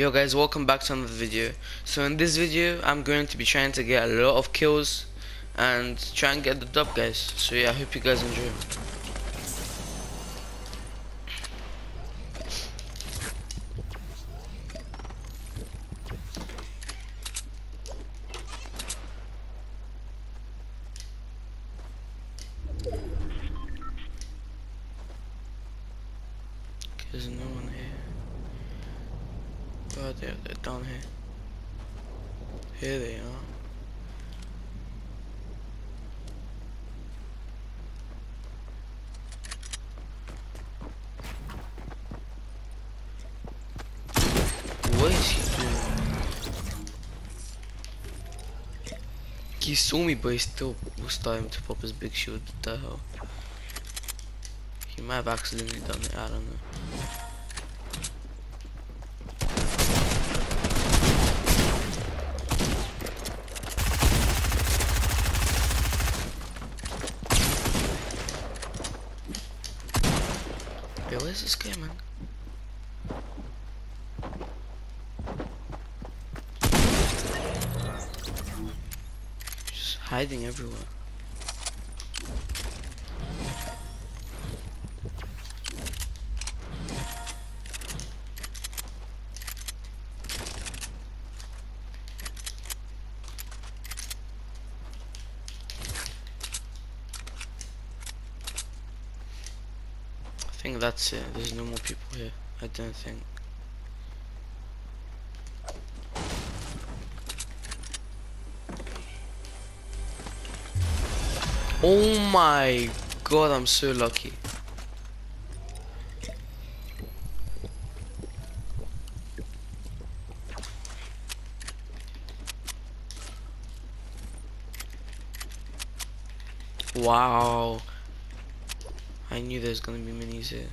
Yo guys, welcome back to another video. So in this video, I'm going to be trying to get a lot of kills and try and get the dub guys. So yeah, I hope you guys enjoy. There's no one here. Oh, they're, they're down here. Here they are. What is he doing? He saw me, but he still was starting to pop his big shield. What the hell? He might have accidentally done it. I don't know. This guy, man? Just hiding everywhere. Think that's it. There's no more people here. I don't think. Oh my god, I'm so lucky. Wow. I knew there's gonna be minis here.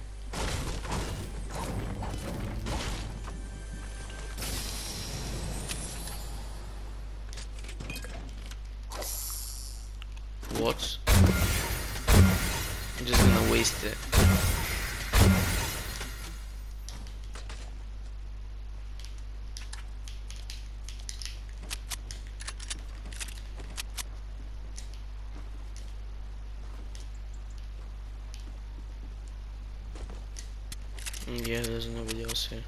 Yeah, there's nobody else here.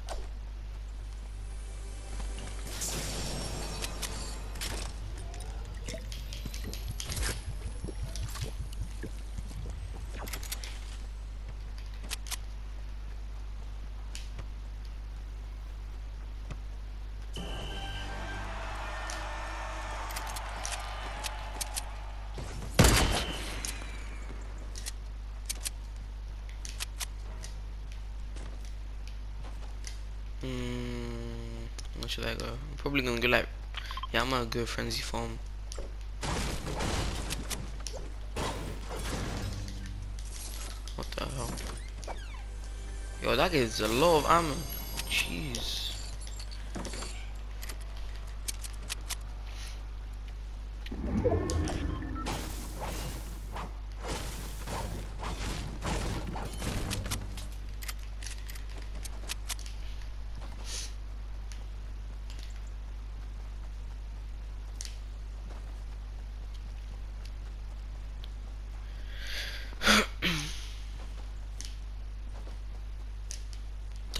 Hmm, where should I go? I'm probably gonna go like, yeah, I'm gonna go frenzy farm. What the hell? Yo, that is a lot of ammo. Jeez.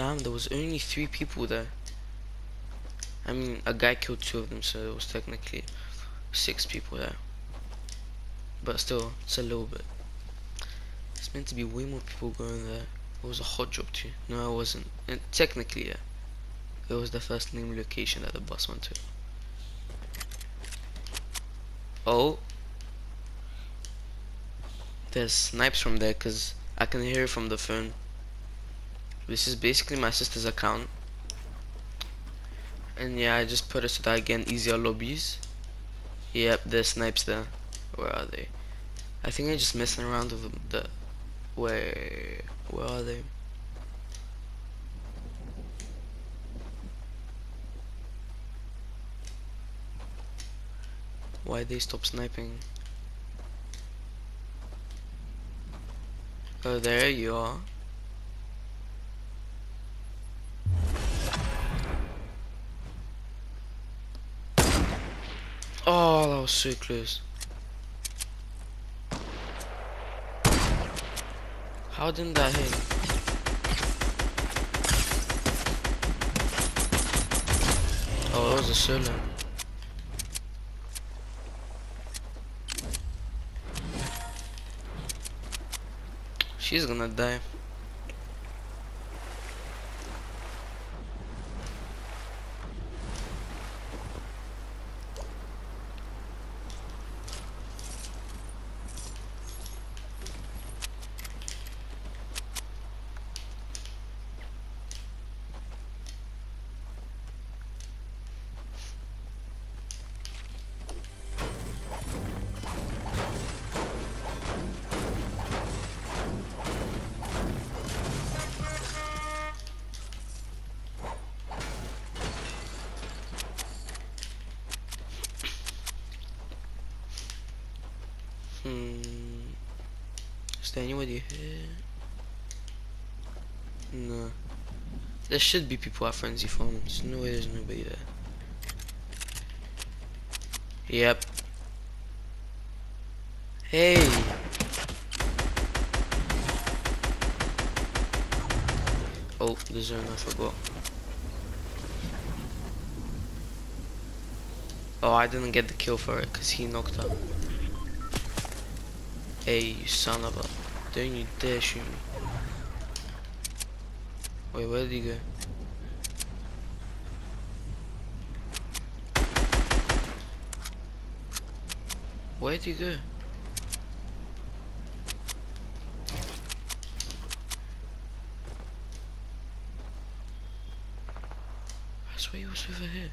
Damn, there was only three people there. I mean, a guy killed two of them, so it was technically six people there. But still, it's a little bit. It's meant to be way more people going there. It was a hot job too. No, it wasn't. And technically, yeah. It was the first name location that the bus went to. Oh. There's snipes from there because I can hear it from the phone. This is basically my sister's account. And yeah, I just put it so that I get easier lobbies. Yep, there's snipes there. Where are they? I think I'm just messing around with the... Where... Where are they? Why they stop sniping? Oh, there you are. Oh, so close. How didn't that hit? Oh, it was a solo. She's gonna die. Is there anybody here? No. There should be people at Frenzy Farm. There's no way there's nobody there. Yep. Hey! Oh, the zone, I forgot. Oh, I didn't get the kill for it because he knocked up. Hey, you son of a... Don't you dare shoot me. Wait, where did he go? Where did he go? I swear he was over here.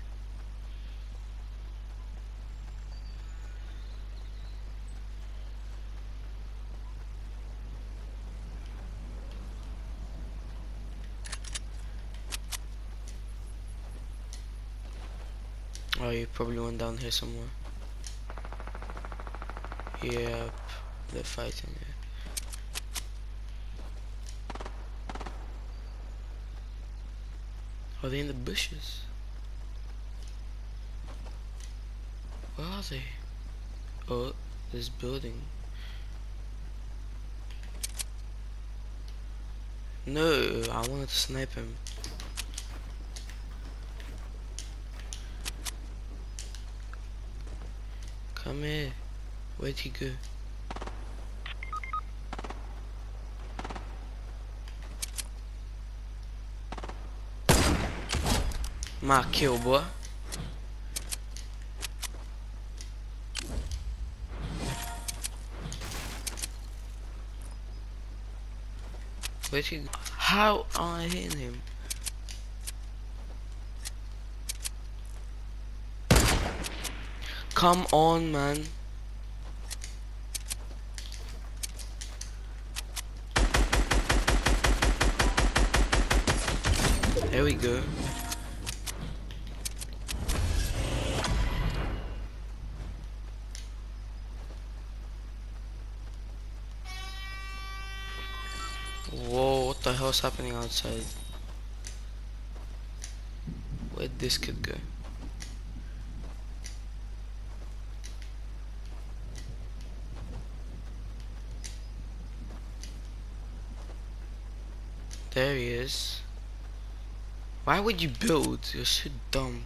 Oh, you probably went down here somewhere. Yep, they're fighting. Are they in the bushes? Where are they? Oh, this building. No, I wanted to snipe him. Come here. Where'd he go? My kill, boy. Where'd he go? How am I hitting him? Come on, man. There we go. Whoa, what the hell's happening outside? Where'd this kid go? There he is. Why would you build? You're so dumb.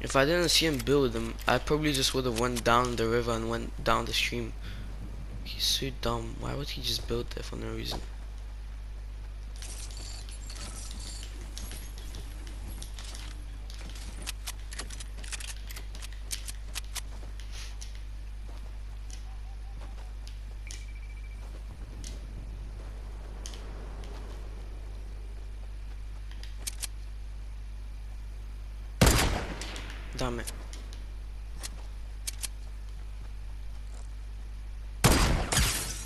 If I didn't see him build them, I probably just would have went down the river and went down the stream. He's so dumb. Why would he just build there for no reason? Damn it.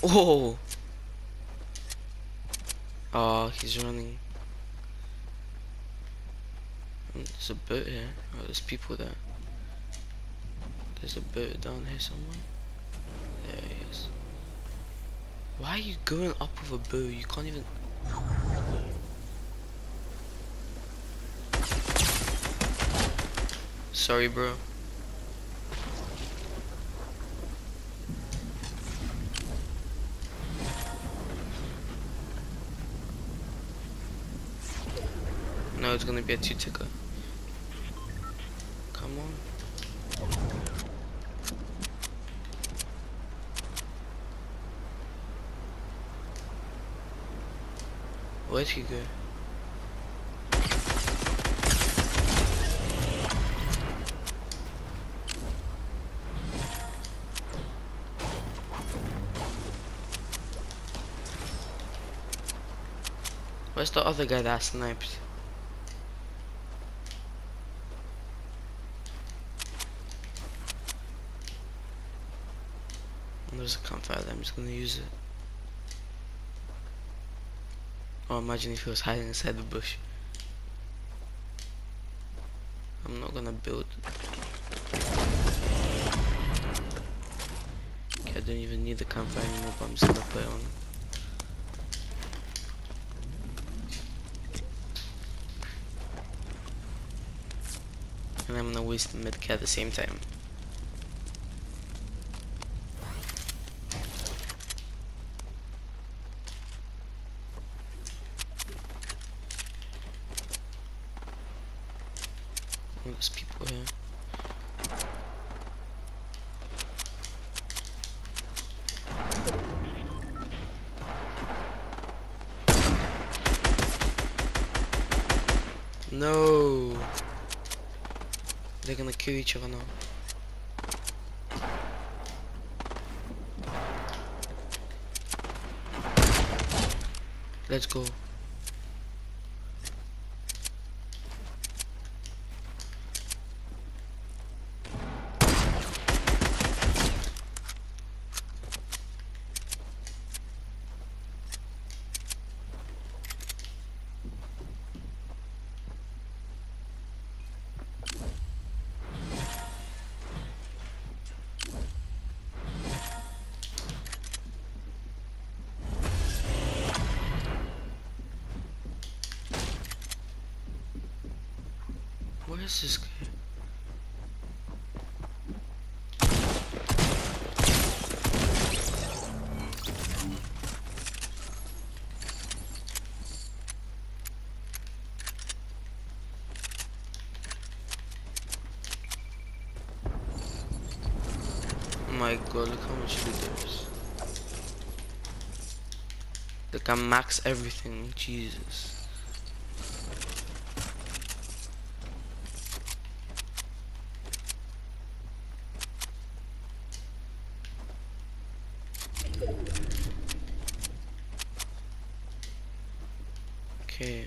Oh! Oh, he's running. There's a boat here. Oh, there's people there. There's a boat down here somewhere. There he is. Why are you going up with a bow? You can't even... Sorry, bro. No, it's gonna be a two ticker. Come on. Where'd he go? Where's the other guy that sniped? There's a campfire there, I'm just gonna use it. Oh, imagine if he was hiding inside the bush. I'm not gonna build. Okay, I don't even need the campfire anymore, but I'm just gonna put it on. I'm gonna waste the medkit at the same time. There's people here. No. They're gonna kill each other now. Let's go. Where is this? Oh my god, look how much loot there is. Look, I max everything, Jesus. Okay.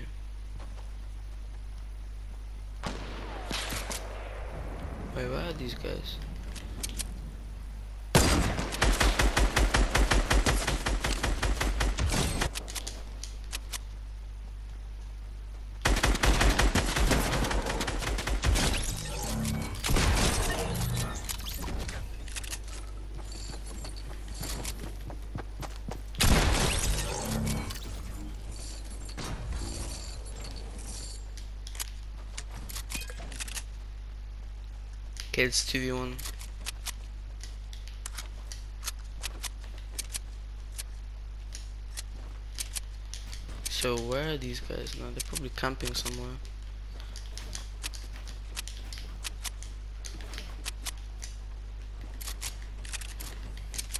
Wait, where are these guys? It's 2v1. So where are these guys now? They're probably camping somewhere.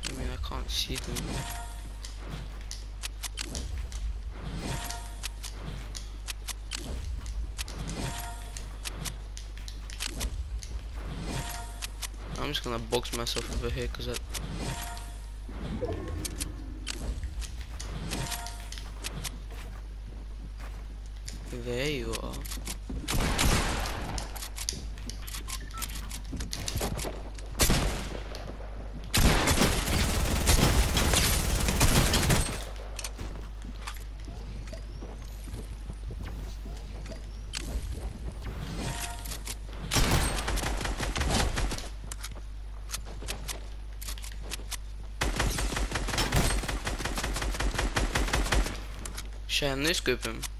I mean, I can't see them. Gonna box myself over here because I There you are. Should I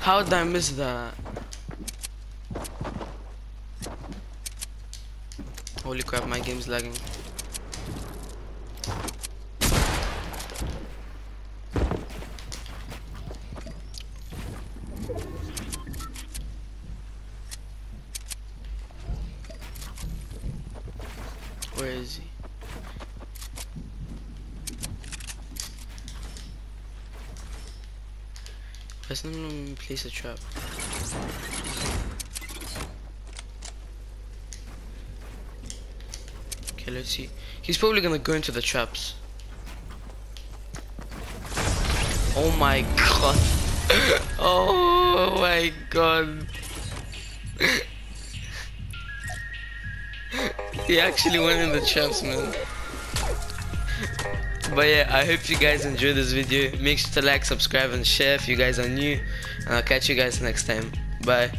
How did I miss that? Holy crap, my game's lagging. Not even place a trap. Okay, let's see. He's probably gonna go into the traps. Oh my god. oh my god. he actually went in the traps, man. But yeah, I hope you guys enjoyed this video. Make sure to like, subscribe, and share if you guys are new. And I'll catch you guys next time. Bye.